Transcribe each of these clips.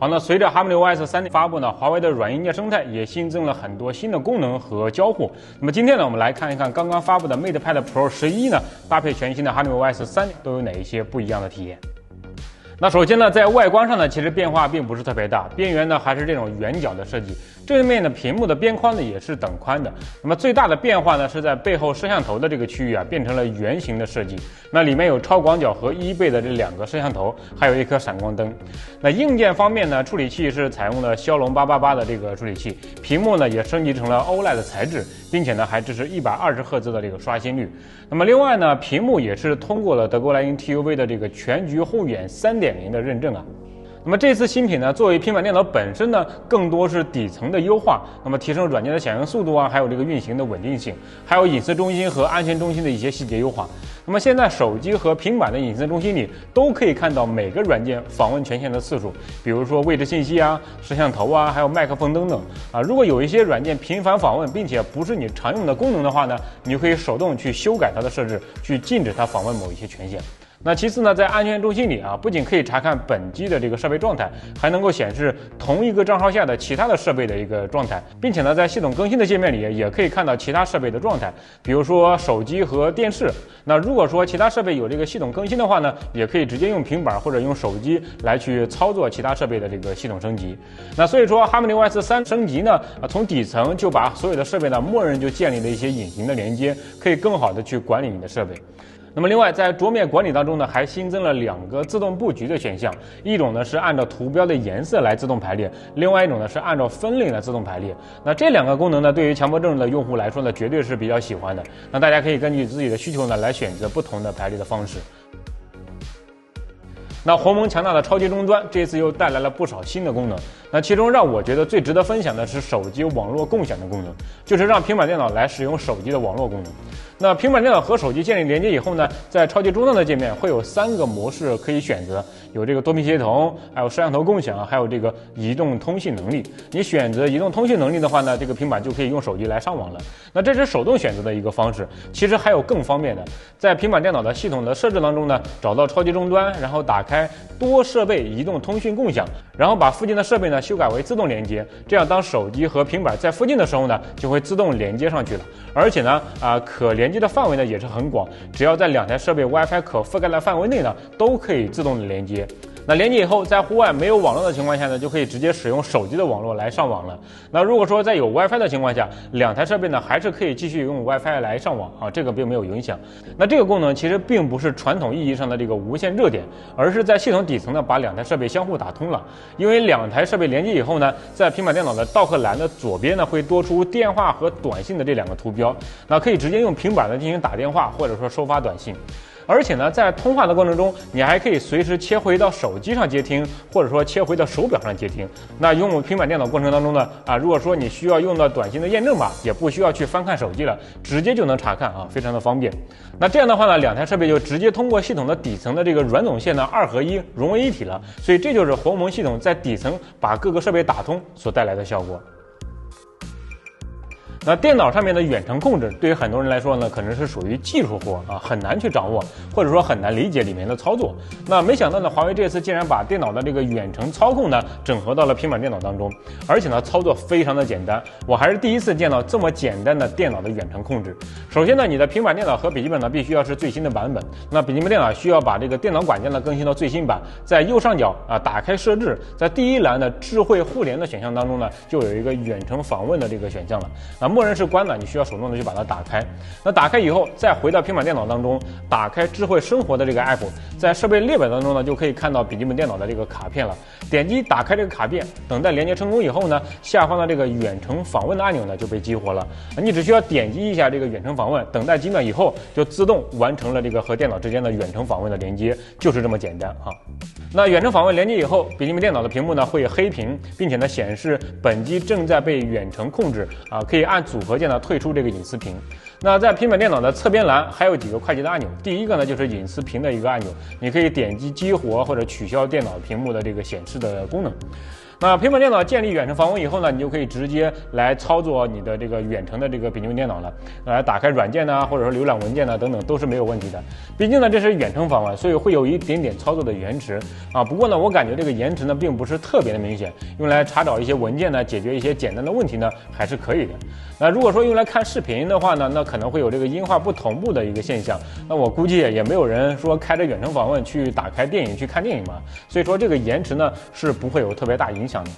好，那随着 HarmonyOS 三的发布呢，华为的软硬件生态也新增了很多新的功能和交互。那么今天呢，我们来看一看刚刚发布的 MatePad Pro 十一呢，搭配全新的 HarmonyOS 三都有哪一些不一样的体验。那首先呢，在外观上呢，其实变化并不是特别大，边缘呢还是这种圆角的设计。正面的屏幕的边框呢也是等宽的。那么最大的变化呢是在背后摄像头的这个区域啊，变成了圆形的设计。那里面有超广角和一倍的这两个摄像头，还有一颗闪光灯。那硬件方面呢，处理器是采用了骁龙八八八的这个处理器，屏幕呢也升级成了 OLED 的材质，并且呢还支持一百二十赫兹的这个刷新率。那么另外呢，屏幕也是通过了德国莱茵 TUV 的这个全局护眼三点零的认证啊。那么这次新品呢，作为平板电脑本身呢，更多是底层的优化，那么提升软件的响应速度啊，还有这个运行的稳定性，还有隐私中心和安全中心的一些细节优化。那么现在手机和平板的隐私中心里都可以看到每个软件访问权限的次数，比如说位置信息啊、摄像头啊、还有麦克风等等啊。如果有一些软件频繁访问，并且不是你常用的功能的话呢，你就可以手动去修改它的设置，去禁止它访问某一些权限。那其次呢，在安全中心里啊，不仅可以查看本机的这个设备状态，还能够显示同一个账号下的其他的设备的一个状态，并且呢，在系统更新的界面里也可以看到其他设备的状态，比如说手机和电视。那如果说其他设备有这个系统更新的话呢，也可以直接用平板或者用手机来去操作其他设备的这个系统升级。那所以说，HarmonyOS 三升级呢，从底层就把所有的设备呢，默认就建立了一些隐形的连接，可以更好的去管理你的设备。那么另外，在桌面管理当中呢，还新增了两个自动布局的选项，一种呢是按照图标的颜色来自动排列，另外一种呢是按照分类来自动排列。那这两个功能呢，对于强迫症的用户来说呢，绝对是比较喜欢的。那大家可以根据自己的需求呢，来选择不同的排列的方式。那鸿蒙强大的超级终端这次又带来了不少新的功能。那其中让我觉得最值得分享的是手机网络共享的功能，就是让平板电脑来使用手机的网络功能。那平板电脑和手机建立连接以后呢，在超级终端的界面会有三个模式可以选择，有这个多屏协同，还有摄像头共享，还有这个移动通信能力。你选择移动通信能力的话呢，这个平板就可以用手机来上网了。那这是手动选择的一个方式。其实还有更方便的，在平板电脑的系统的设置当中呢，找到超级终端，然后打开多设备移动通讯共享，然后把附近的设备呢修改为自动连接。这样当手机和平板在附近的时候呢，就会自动连接上去了。而且呢，啊可连。接的范围呢也是很广，只要在两台设备 WiFi 可覆盖的范围内呢，都可以自动的连接。那连接以后，在户外没有网络的情况下呢，就可以直接使用手机的网络来上网了。那如果说在有 WiFi 的情况下，两台设备呢还是可以继续用 WiFi 来上网啊，这个并没有影响。那这个功能其实并不是传统意义上的这个无线热点，而是在系统底层呢把两台设备相互打通了。因为两台设备连接以后呢，在平板电脑的 Dock 栏的左边呢会多出电话和短信的这两个图标，那可以直接用平板呢进行打电话或者说收发短信。而且呢，在通话的过程中，你还可以随时切回到手机上接听，或者说切回到手表上接听。那用平板电脑过程当中呢，啊，如果说你需要用到短信的验证码，也不需要去翻看手机了，直接就能查看啊，非常的方便。那这样的话呢，两台设备就直接通过系统的底层的这个软总线呢，二合一融为一体了。所以这就是鸿蒙系统在底层把各个设备打通所带来的效果。那电脑上面的远程控制，对于很多人来说呢，可能是属于技术活啊，很难去掌握，或者说很难理解里面的操作。那没想到呢，华为这次竟然把电脑的这个远程操控呢，整合到了平板电脑当中，而且呢，操作非常的简单。我还是第一次见到这么简单的电脑的远程控制。首先呢，你的平板电脑和笔记本呢，必须要是最新的版本。那笔记本电脑需要把这个电脑管家呢更新到最新版，在右上角啊，打开设置，在第一栏的智慧互联的选项当中呢，就有一个远程访问的这个选项了。那默认是关的，你需要手动的去把它打开。那打开以后，再回到平板电脑当中，打开智慧生活的这个 app，在设备列表当中呢，就可以看到笔记本电脑的这个卡片了。点击打开这个卡片，等待连接成功以后呢，下方的这个远程访问的按钮呢就被激活了。你只需要点击一下这个远程访问，等待几秒以后，就自动完成了这个和电脑之间的远程访问的连接，就是这么简单啊。那远程访问连接以后，笔记本电脑的屏幕呢会黑屏，并且呢显示本机正在被远程控制啊，可以按组合键呢退出这个隐私屏。那在平板电脑的侧边栏还有几个快捷的按钮，第一个呢就是隐私屏的一个按钮，你可以点击激活或者取消电脑屏幕的这个显示的功能。那平板电脑建立远程访问以后呢，你就可以直接来操作你的这个远程的这个笔记本电脑了，来打开软件呢，或者说浏览文件呢等等都是没有问题的。毕竟呢这是远程访问，所以会有一点点操作的延迟啊。不过呢我感觉这个延迟呢并不是特别的明显，用来查找一些文件呢，解决一些简单的问题呢还是可以的。那如果说用来看视频的话呢，那可能会有这个音画不同步的一个现象。那我估计也没有人说开着远程访问去打开电影去看电影嘛，所以说这个延迟呢是不会有特别大影的。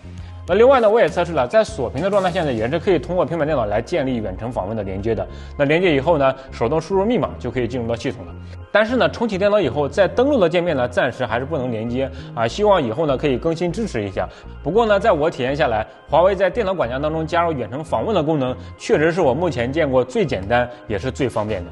那另外呢，我也测试了，在锁屏的状态下呢，也是可以通过平板电脑来建立远程访问的连接的。那连接以后呢，手动输入密码就可以进入到系统了。但是呢，重启电脑以后在登录的界面呢，暂时还是不能连接啊。希望以后呢可以更新支持一下。不过呢，在我体验下来，华为在电脑管家当中加入远程访问的功能，确实是我目前见过最简单也是最方便的。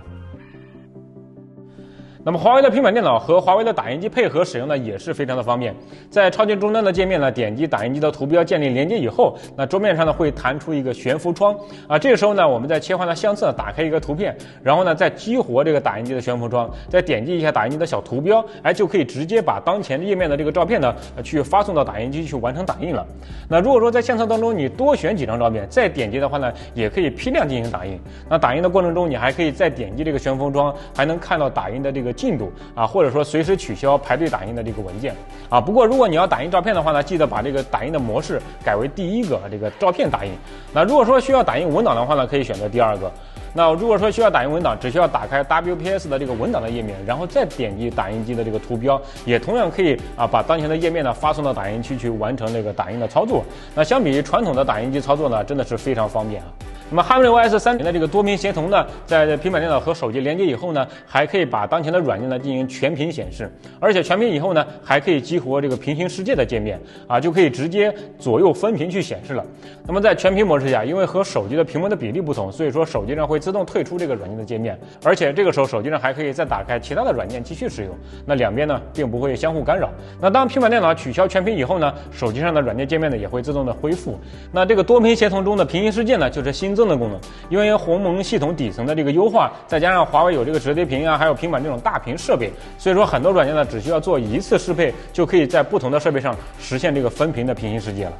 那么华为的平板电脑和华为的打印机配合使用呢，也是非常的方便。在超级终端的界面呢，点击打印机的图标建立连接以后，那桌面上呢会弹出一个悬浮窗啊。这个时候呢，我们再切换到相册，打开一个图片，然后呢再激活这个打印机的悬浮窗，再点击一下打印机的小图标，哎，就可以直接把当前页面的这个照片呢去发送到打印机去完成打印了。那如果说在相册当中你多选几张照片，再点击的话呢，也可以批量进行打印。那打印的过程中，你还可以再点击这个悬浮窗，还能看到打印的这个。进度啊，或者说随时取消排队打印的这个文件啊。不过如果你要打印照片的话呢，记得把这个打印的模式改为第一个这个照片打印。那如果说需要打印文档的话呢，可以选择第二个。那如果说需要打印文档，只需要打开 WPS 的这个文档的页面，然后再点击打印机的这个图标，也同样可以啊把当前的页面呢发送到打印区去完成这个打印的操作。那相比于传统的打印机操作呢，真的是非常方便啊。那么 HarmonyOS 三的这个多屏协同呢，在平板电脑和手机连接以后呢，还可以把当前的软件呢进行全屏显示，而且全屏以后呢，还可以激活这个平行世界的界面啊，就可以直接左右分屏去显示了。那么在全屏模式下，因为和手机的屏幕的比例不同，所以说手机上会自动退出这个软件的界面，而且这个时候手机上还可以再打开其他的软件继续使用，那两边呢并不会相互干扰。那当平板电脑取消全屏以后呢，手机上的软件界面呢也会自动的恢复。那这个多屏协同中的平行世界呢，就是新。增的功能，因为鸿蒙系统底层的这个优化，再加上华为有这个折叠屏啊，还有平板这种大屏设备，所以说很多软件呢只需要做一次适配，就可以在不同的设备上实现这个分屏的平行世界了。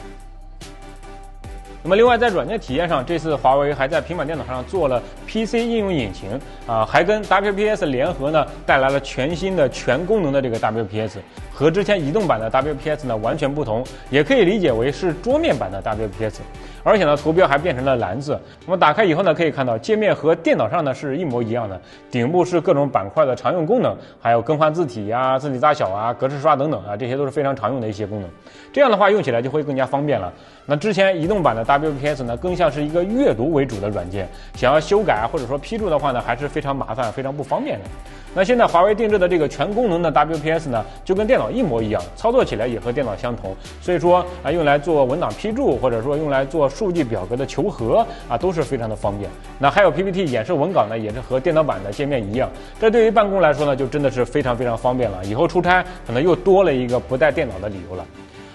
那么另外在软件体验上，这次华为还在平板电脑上做了 PC 应用引擎啊，还跟 WPS 联合呢，带来了全新的全功能的这个 WPS。和之前移动版的 WPS 呢完全不同，也可以理解为是桌面版的 WPS，而且呢图标还变成了蓝色。那么打开以后呢，可以看到界面和电脑上呢是一模一样的，顶部是各种板块的常用功能，还有更换字体呀、字体大小啊、格式刷等等啊，这些都是非常常用的一些功能。这样的话用起来就会更加方便了。那之前移动版的 WPS 呢更像是一个阅读为主的软件，想要修改或者说批注的话呢，还是非常麻烦、非常不方便的。那现在华为定制的这个全功能的 WPS 呢，就跟电脑一模一样，操作起来也和电脑相同，所以说啊，用来做文档批注，或者说用来做数据表格的求和啊，都是非常的方便。那还有 PPT 演示文稿呢，也是和电脑版的界面一样。这对于办公来说呢，就真的是非常非常方便了。以后出差可能又多了一个不带电脑的理由了。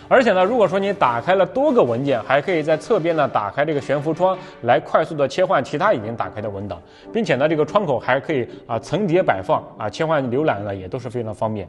而且呢，如果说你打开了多个文件，还可以在侧边呢打开这个悬浮窗，来快速的切换其他已经打开的文档，并且呢，这个窗口还可以啊层叠摆放啊，切换浏览呢也都是非常方便。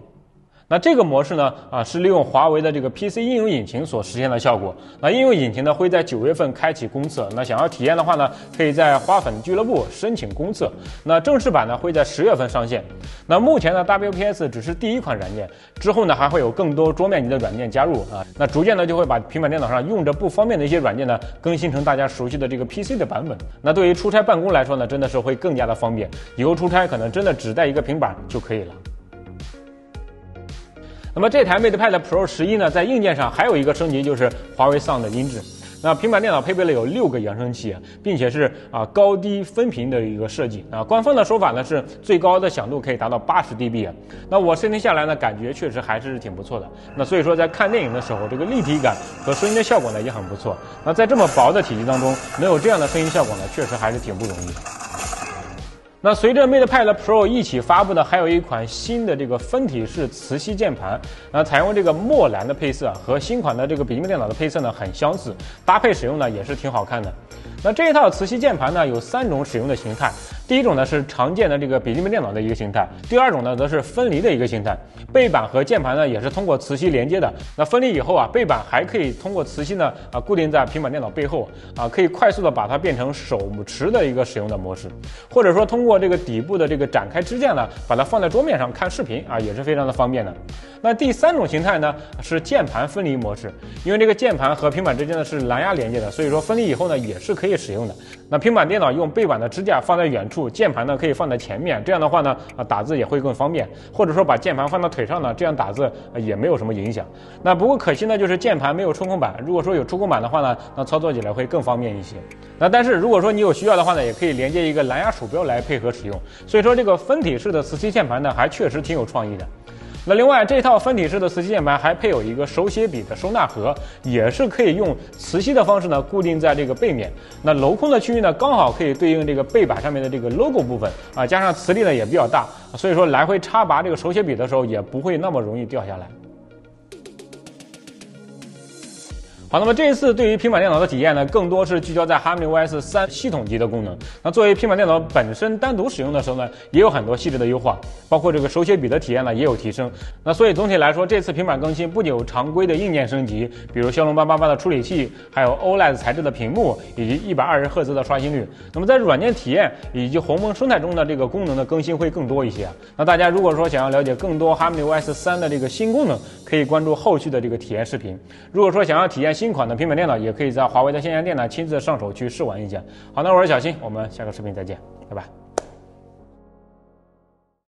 那这个模式呢，啊，是利用华为的这个 PC 应用引擎所实现的效果。那应用引擎呢，会在九月份开启公测。那想要体验的话呢，可以在花粉俱乐部申请公测。那正式版呢，会在十月份上线。那目前呢，WPS 只是第一款软件，之后呢，还会有更多桌面级的软件加入啊。那逐渐呢，就会把平板电脑上用着不方便的一些软件呢，更新成大家熟悉的这个 PC 的版本。那对于出差办公来说呢，真的是会更加的方便。以后出差可能真的只带一个平板就可以了。那么这台 MatePad Pro 十一呢，在硬件上还有一个升级，就是华为 Sound 的音质。那平板电脑配备了有六个扬声器，并且是啊高低分频的一个设计啊。官方的说法呢是最高的响度可以达到八十 dB。那我试听下来呢，感觉确实还是挺不错的。那所以说在看电影的时候，这个立体感和声音的效果呢也很不错。那在这么薄的体积当中，能有这样的声音效果呢，确实还是挺不容易的。那随着 MatePad Pro 一起发布的，还有一款新的这个分体式磁吸键盘，那采用这个墨蓝的配色，和新款的这个笔记本电脑的配色呢很相似，搭配使用呢也是挺好看的。那这一套磁吸键盘呢，有三种使用的形态。第一种呢是常见的这个笔记本电脑的一个形态，第二种呢则是分离的一个形态。背板和键盘呢也是通过磁吸连接的。那分离以后啊，背板还可以通过磁吸呢啊固定在平板电脑背后啊，可以快速的把它变成手持的一个使用的模式，或者说通过这个底部的这个展开支架呢，把它放在桌面上看视频啊，也是非常的方便的。那第三种形态呢是键盘分离模式，因为这个键盘和平板之间呢是蓝牙连接的，所以说分离以后呢也是可以以使用的。那平板电脑用背板的支架放在远处，键盘呢可以放在前面，这样的话呢啊打字也会更方便。或者说把键盘放到腿上呢，这样打字也没有什么影响。那不过可惜呢就是键盘没有触控板，如果说有触控板的话呢，那操作起来会更方便一些。那但是如果说你有需要的话呢，也可以连接一个蓝牙鼠标来配合使用。所以说这个分体式的磁吸键盘呢，还确实挺有创意的。那另外，这套分体式的磁吸键盘还配有一个手写笔的收纳盒，也是可以用磁吸的方式呢固定在这个背面。那镂空的区域呢，刚好可以对应这个背板上面的这个 logo 部分啊，加上磁力呢也比较大，所以说来回插拔这个手写笔的时候也不会那么容易掉下来。好，那么这一次对于平板电脑的体验呢，更多是聚焦在 HarmonyOS 三系统级的功能。那作为平板电脑本身单独使用的时候呢，也有很多细致的优化，包括这个手写笔的体验呢也有提升。那所以总体来说，这次平板更新不仅有常规的硬件升级，比如骁龙八八八的处理器，还有 OLED 材质的屏幕，以及一百二十赫兹的刷新率。那么在软件体验以及鸿蒙生态中的这个功能的更新会更多一些。那大家如果说想要了解更多 HarmonyOS 三的这个新功能，可以关注后续的这个体验视频。如果说想要体验新，新款的平板电脑也可以在华为的线下店呢亲自上手去试玩一下。好，那我是小新，我们下个视频再见，拜拜。